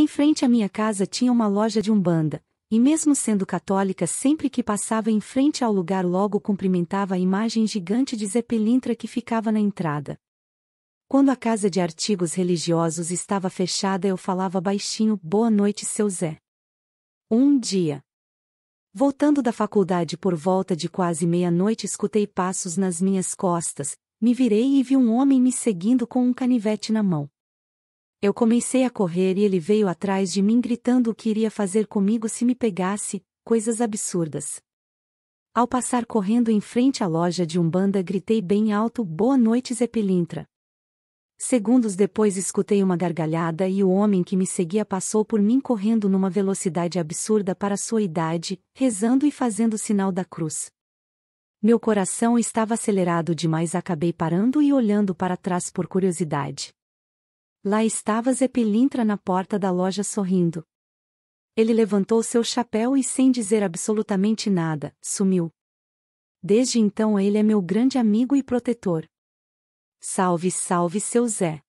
Em frente à minha casa tinha uma loja de umbanda, e mesmo sendo católica sempre que passava em frente ao lugar logo cumprimentava a imagem gigante de Zé Pelintra que ficava na entrada. Quando a casa de artigos religiosos estava fechada eu falava baixinho Boa noite seu Zé. Um dia. Voltando da faculdade por volta de quase meia-noite escutei passos nas minhas costas, me virei e vi um homem me seguindo com um canivete na mão. Eu comecei a correr e ele veio atrás de mim gritando o que iria fazer comigo se me pegasse, coisas absurdas. Ao passar correndo em frente à loja de Umbanda gritei bem alto Boa noite Zé Pelintra. Segundos depois escutei uma gargalhada e o homem que me seguia passou por mim correndo numa velocidade absurda para sua idade, rezando e fazendo sinal da cruz. Meu coração estava acelerado demais acabei parando e olhando para trás por curiosidade. Lá estava Zepelintra na porta da loja sorrindo. Ele levantou seu chapéu e sem dizer absolutamente nada, sumiu. Desde então ele é meu grande amigo e protetor. Salve, salve seu Zé.